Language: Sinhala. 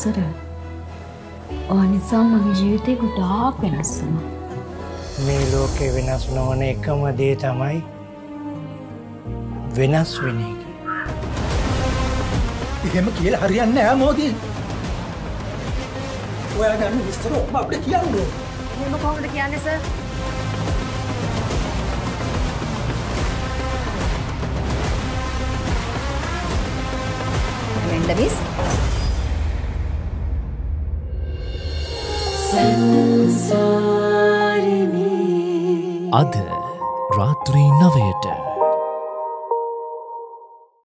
සර ඕ නිසා මගේ ජීවිතය ගොඩාක් වෙනස් වුණා. මේ ලෝකේ වෙනස් නොවන එකම දේ තමයි වෙනස් වෙන එක. එහෙම කියලා හරියන්නේ මෝදී. ඔයා ගන්න විස්තර ඔක්කොම අපිට කියන්න ඕනේ. එහෙම කොහොමද කියන්නේ සර්? අද රාත්‍රී නවයට